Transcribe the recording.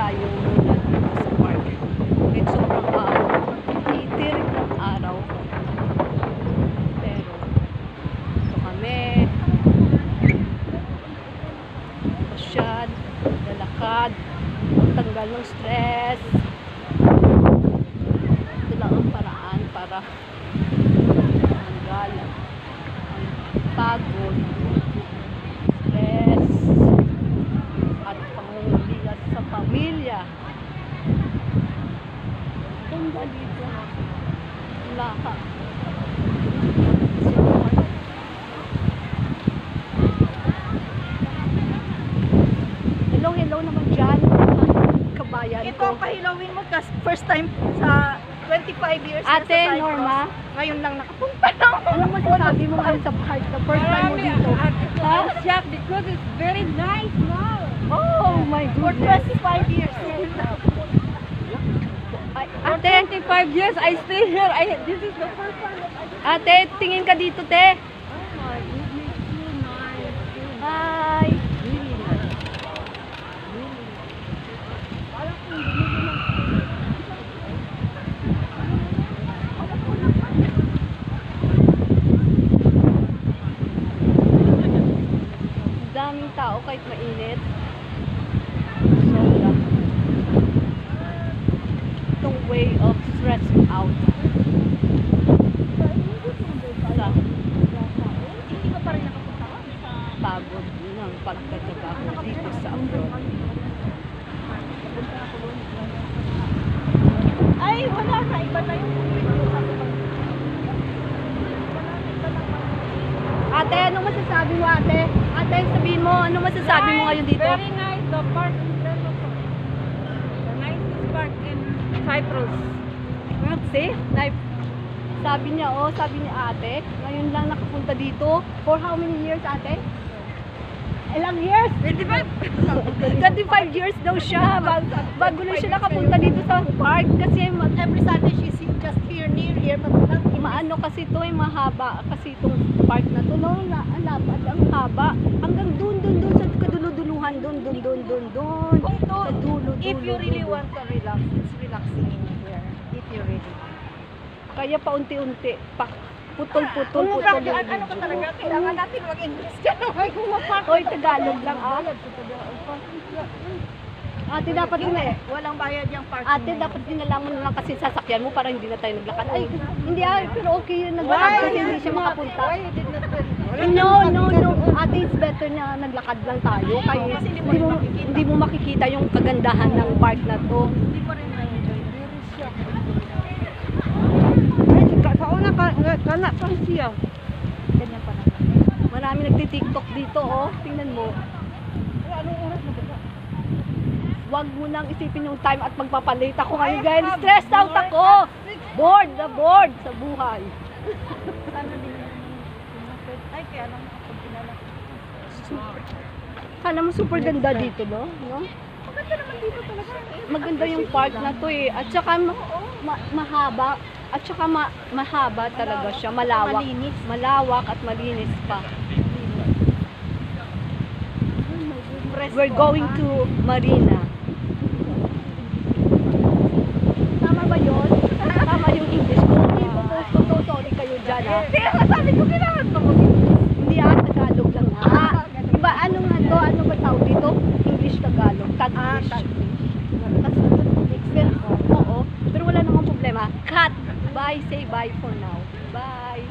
tayo muna dito sa park. Kahit sobrang araw. Itirik ng araw. Pero, ito kami. Pasyad, lalakad, tanggal ng stress. Ito lang ang paraan para tanggal ang pagod, stress, at pangunguligat sa pamilya. Ganda dito. Laka. Hello, hello naman dyan. Kabayan Ito ko. ang pahilawin mo kasi first time sa 25 years na Ate, sa Cyprus. Norma. Ngayon lang nakapunta lang. Ano masasabi mo ngayon sa park? The first time mo dito. I was shocked because it's very nice now. Oh my For goodness. 25 years. For ate, 25 years, I stay here. I this is the first time that I. ate, tingin ka dito, te. Oh my goodness, so nice. so Hi. Really nice. Really nice. Parang kung binili ng Daming tao kahit mainit. Sobra. Itong way of stress out. Sa Hindi ka pa rin nakapunta sa pagod ng pagtatrabaho dito sa abroad. Ay, wala na. Iba na yung Ate, ano masasabi mo, ate? Mo, ano masasabi mo ngayon dito? Very nice. The park in. The nicest park in Cyprus. Well, see? Like, sabi niya, oh, sabi ni ate, ngayon lang nakapunta dito. For how many years, ate? Ilang years? 25. 25 years daw siya. Bago, bago lang siya nakapunta dito sa park. Kasi Every Sunday she's just here, near here, but not maano kasi to ay mahaba. Kasi itong park na to, no, na, lapad, ang haba. Hanggang dun, dun, dun, sa kaduluduluhan, dun, dun, dun, dun, dun. Kung to, Sa dulo, if you really want to relax, it's relaxing in here. If you really. Kaya paunti-unti, pa, putol-putol, putol. ano, ano ka talaga, kailangan natin mag-English ka mapak. Hoy, Tagalog lang ah. Ate, dapat din eh. Walang bayad yung parking. Ate, dapat dinalaman na lang kasi sasakyan mo para hindi na tayo naglakad. Ay, hindi ah, pero okay yun naglakad kasi hindi siya makapunta. Not No, no, no. Ate, it's better na naglakad lang tayo. Kaya Kasi hindi mo hindi mo, makikita. mo yung kagandahan ng park na to. Hindi pa rin na-enjoy. Kauna ka, kana pa siya. Ganyan pa naman. Marami nagtitiktok dito, oh. Tingnan mo. Anong oras na ba? Huwag mo nang isipin yung time at magpapalit ako ngayon guys. Stressed out ako. Bored na bored sa buhay. Sana din Ay, kaya lang kapag pinala. Kala mo super ganda dito, no? no? Maganda naman dito talaga. Maganda yung park na to eh. At saka ma- ma- mahaba. At saka ma- mahaba talaga siya. Malawak. Malawak at malinis pa. We're going to Marina. Tama ba yun? Tama yung English ko. Hindi po post ko to. Sorry kayo dyan ha. Kaya nga sabi ko, kailangan pa mo. Hindi ah, Tagalog lang ah. Iba, ano nga to? Ano ba tawag dito? English Tagalog. Ah, Taglish. Taglish. Pero, oo. Pero wala namang problema. Cut. Bye. Say bye for now. Bye.